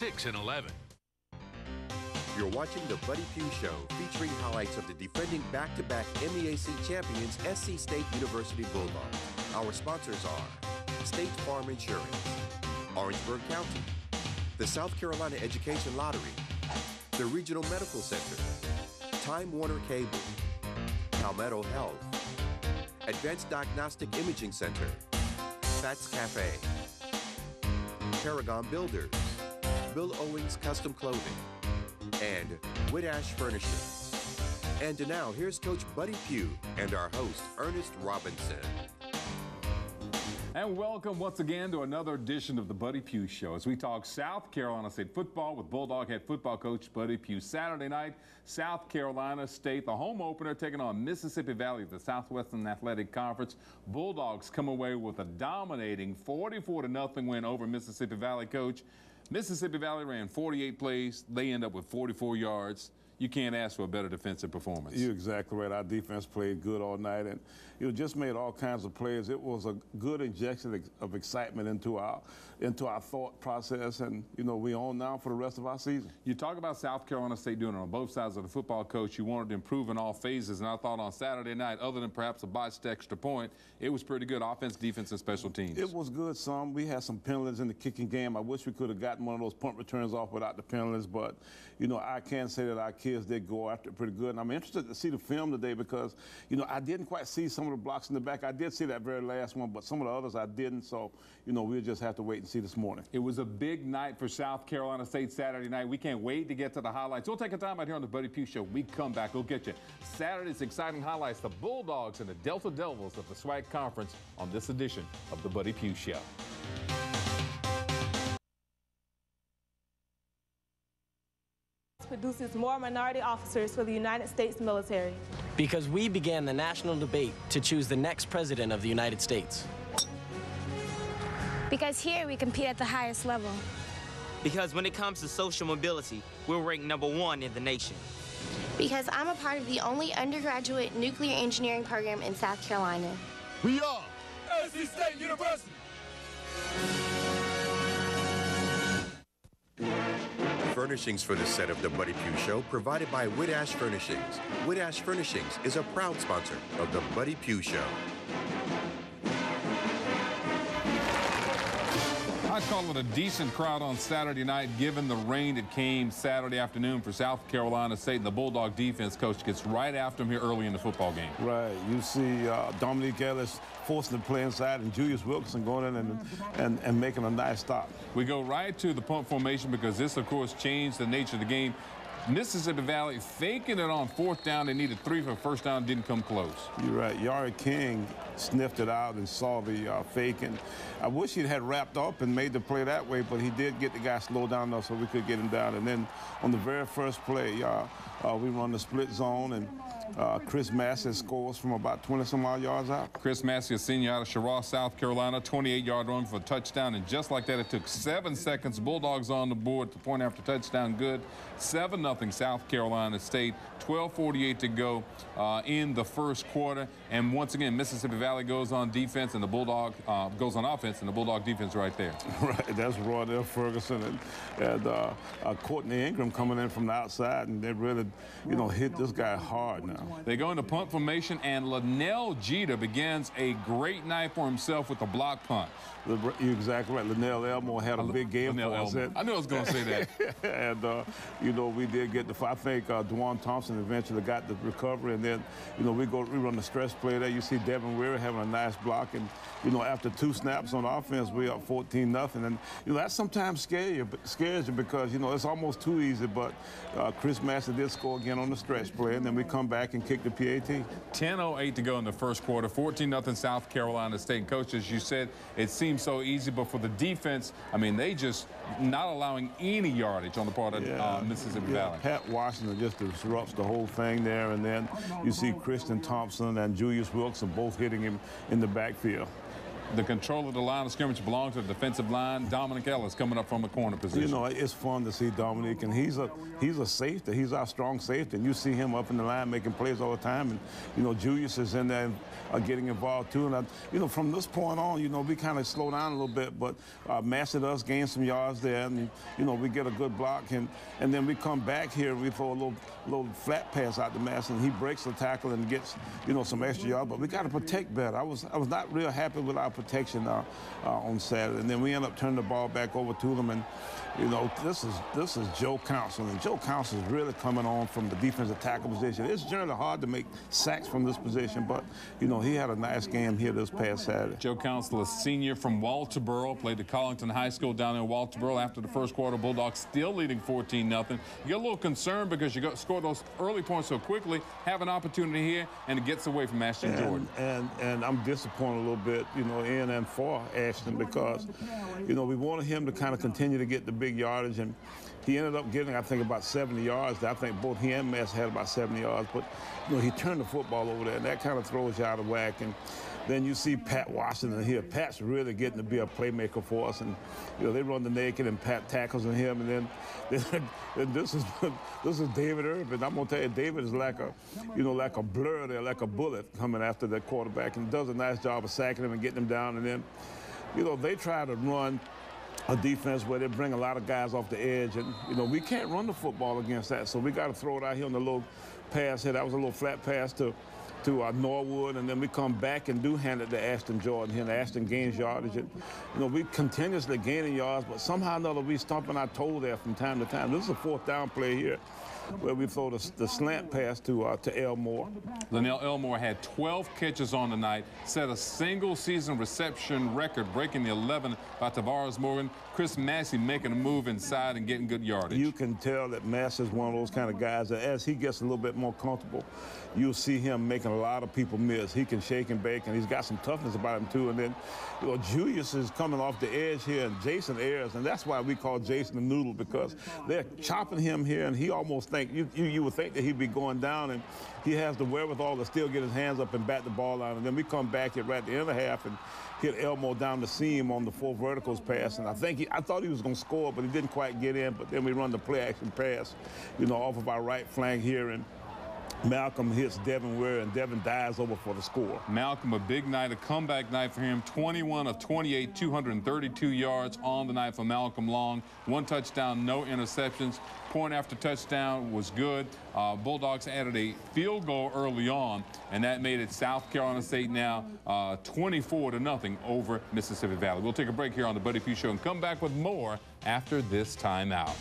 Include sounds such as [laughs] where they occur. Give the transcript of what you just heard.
6 and 11. You're watching the Buddy Pough Show, featuring highlights of the defending back-to-back MEAC champions, SC State University Bulldogs. Our sponsors are State Farm Insurance, Orangeburg County, the South Carolina Education Lottery, the Regional Medical Center, Time Warner Cable, Palmetto Health, Advanced Diagnostic Imaging Center, Fats Cafe, Paragon Builders, Bill Owens Custom Clothing, and Whitash Furnishings. And now, here's Coach Buddy Pough and our host, Ernest Robinson. And welcome once again to another edition of the Buddy Pough Show as we talk South Carolina State football with Bulldog head football coach Buddy Pough. Saturday night, South Carolina State, the home opener, taking on Mississippi Valley at the Southwestern Athletic Conference. Bulldogs come away with a dominating 44 to nothing win over Mississippi Valley coach. Mississippi Valley ran 48 plays. They end up with 44 yards. You can't ask for a better defensive performance. You're exactly right. Our defense played good all night, and you know, just made all kinds of plays. It was a good injection of excitement into our into our thought process, and you know, we on now for the rest of our season. You talk about South Carolina State doing it on both sides of the football coach. You wanted to improve in all phases, and I thought on Saturday night, other than perhaps a botched extra point, it was pretty good offense, defense, and special teams. It was good. Some we had some penalties in the kicking game. I wish we could have gotten one of those punt returns off without the penalties, but you know, I can say that our kids did go after pretty good. And I'm interested to see the film today because you know I didn't quite see some of the blocks in the back. I did see that very last one, but some of the others I didn't. So you know, we'll just have to wait and see this morning. It was a big night for South Carolina State Saturday night. We can't wait to get to the highlights. We'll take a time out here on the Buddy Pough Show. We come back. We'll get you Saturday's exciting highlights, the Bulldogs and the Delta Devils of the SWAC Conference on this edition of the Buddy Pough Show. Produces more minority officers for the United States military. Because we began the national debate to choose the next president of the United States. Because here we compete at the highest level. Because when it comes to social mobility, we're ranked number one in the nation. Because I'm a part of the only undergraduate nuclear engineering program in South Carolina. We are SC State University. Furnishings for the set of the Buddy Pough Show provided by Whitash Furnishings. Whitash Furnishings is a proud sponsor of the Buddy Pough Show. I call it a decent crowd on Saturday night, given the rain that came Saturday afternoon for South Carolina State. And the Bulldog defense coach gets right after him here early in the football game. Right. You see uh, Dominique Ellis forcing to play inside and Julius Wilkinson going in and, and, and making a nice stop. We go right to the punt formation because this, of course, changed the nature of the game. Mississippi Valley faking it on fourth down. They needed three for first down, didn't come close. You're right. Yari King sniffed it out and saw the uh, fake. And I wish he'd had wrapped up and made the play that way, but he did get the guy slowed down enough so we could get him down. And then on the very first play, uh, uh, we run the split zone, and uh, Chris Massey scores from about 20 some odd yards out. Chris Massey, a senior out of Cheraw, South Carolina, 28 yard run for a touchdown. And just like that, it took seven seconds. Bulldogs on the board to point after touchdown. Good. 7 0 South Carolina State. 12.48 to go uh, in the first quarter. And once again, Mississippi Valley goes on defense, and the Bulldog uh, goes on offense, and the Bulldog defense right there. [laughs] Right. That's Roydell Ferguson and, and uh, uh, Courtney Ingram coming in from the outside, and they really, you know, hit this guy hard now. They go into punt formation, and Linnell Jeter begins a great night for himself with a block punt. You're exactly right. Linnell Elmore had a big game Linnell for us. I knew I was going to say that. [laughs] and, uh, you know, we did get the, I think uh, Dwan Thompson eventually got the recovery. And then, you know, we go, we run the stretch play there. You see Devin Weary having a nice block. And, you know, after two snaps on offense, we up 14 nothing. And, you know, that sometimes scares you, scares you because, you know, it's almost too easy. But uh, Chris Massey did score again on the stretch play. And then we come back and kick the PAT. 10.08 to go in the first quarter. 14 nothing South Carolina State. Coach, as you said, it seems so easy, but for the defense, I mean, they just not allowing any yardage on the part of yeah. uh, Mississippi yeah. Valley. Pat Washington just disrupts the whole thing there, and then you see Christian Thompson and Julius Wilson both hitting him in the backfield. The control of the line of scrimmage belongs to the defensive line. Dominic Ellis coming up from the corner position. You know, it's fun to see Dominic, and he's a he's a safety. He's our strong safety, and you see him up in the line making plays all the time. And you know, Julius is in there uh, getting involved too. And I, you know, from this point on, you know, we kind of slow down a little bit, but uh, does gain some yards there, and you know, we get a good block, and and then we come back here, we throw a little little flat pass out to Massey, and he breaks the tackle and gets you know some extra yards. But we got to protect better. I was I was not real happy with our protection uh, uh, on Saturday, and then we end up turning the ball back over to them, and you know, this is this is Joe Council, and Joe Council is really coming on from the defensive tackle position. It's generally hard to make sacks from this position, but you know, he had a nice game here this past Saturday. Joe Council, a senior from Walterboro, played at Colleton High School down in Walterboro. After the first quarter, Bulldogs still leading 14 0 You get a little concerned because you got scored those early points so quickly. Have an opportunity here, and it gets away from Ashton and, Jordan. And and I'm disappointed a little bit, you know, in and for Ashton because, you know, we wanted him to kind of continue to get the big yardage, and he ended up getting, I think, about 70 yards. I think both he and Mass had about 70 yards, but you know, he turned the football over there, and that kind of throws you out of whack. And then you see Pat Washington here. Pat's really getting to be a playmaker for us, and you know they run the naked, and Pat tackles on him, and then, [laughs] then, this is [laughs] this is David Irvin. I'm gonna tell you, David is like a, you know, like a blur there, like a bullet coming after that quarterback, and does a nice job of sacking him and getting him down, and then, you know, they try to run a defense where they bring a lot of guys off the edge, and you know we can't run the football against that, so we got to throw it out here on the little pass here. That was a little flat pass to to uh, Norwood, and then we come back and do hand it to Ashton Jordan here, and Ashton gains yardage. And, you know, we continuously gaining yards, but somehow or another we stomping our toe there from time to time. This is a fourth down play here where we throw the, the slant pass to uh, to Elmore. Linnell Elmore had 12 catches on the night, set a single season reception record, breaking the 11 by Tavares Morgan. Chris Massey making a move inside and getting good yardage. You can tell that Massey is one of those kind of guys that as he gets a little bit more comfortable, you'll see him making a lot of people miss. He can shake and bake, and he's got some toughness about him too. And then, you know, Julius is coming off the edge here, and Jason Ayers, and that's why we call Jason the Noodle because they're chopping him here, and he almost think you, you, you would think that he'd be going down, and he has the wherewithal to still get his hands up and bat the ball out. And then we come back at right at the end of the half and hit Elmo down the seam on the four verticals pass. And I think he, I thought he was going to score, but he didn't quite get in. But then we run the play action pass, you know, off of our right flank here. And Malcolm hits Devin Ware, and Devin dives over for the score. Malcolm, a big night, a comeback night for him. 21 of 28, 232 yards on the night for Malcolm Long. One touchdown, no interceptions. Point after touchdown was good. Uh, Bulldogs added a field goal early on, and that made it South Carolina State now uh, 24 to nothing over Mississippi Valley. We'll take a break here on the Buddy Pough Show and come back with more after this timeout.